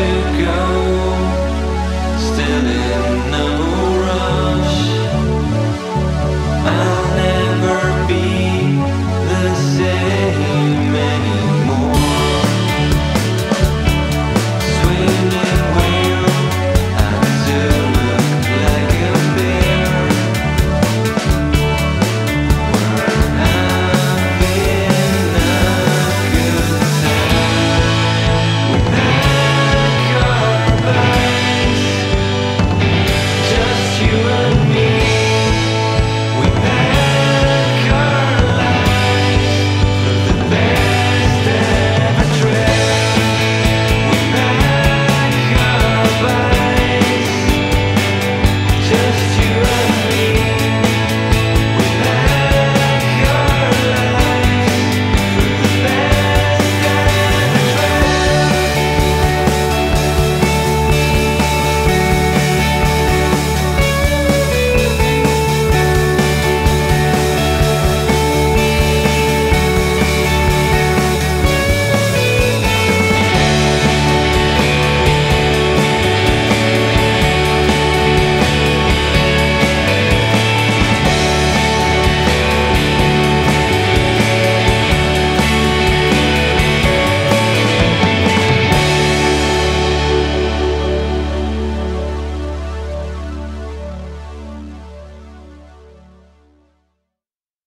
to go.